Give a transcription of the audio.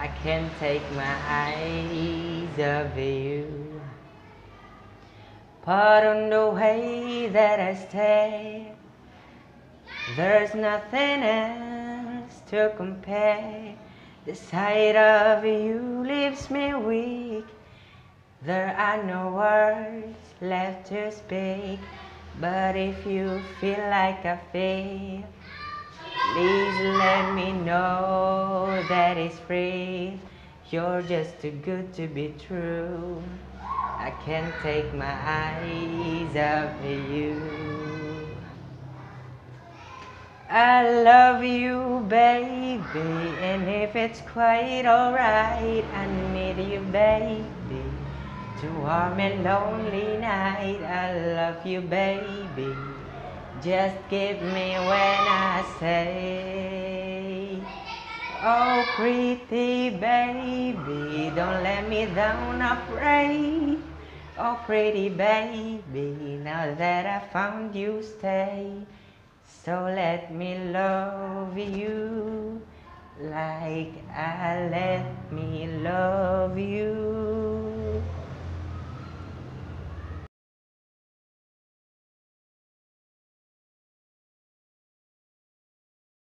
I can't take my eyes off you. Pardon the way that I stay. There's nothing else to compare. The sight of you leaves me weak. There are no words left to speak. But if you feel like I feel, please let me know that it's free. You're just too good to be true. I can't take my eyes off of you. I love you, baby, and if it's quite alright, I need you, baby, to warm a lonely night. I love you, baby, just give me when I say, Oh, pretty baby, don't let me down, I pray. Oh, pretty baby, now that I found you, stay. So let me love you like I let me love you.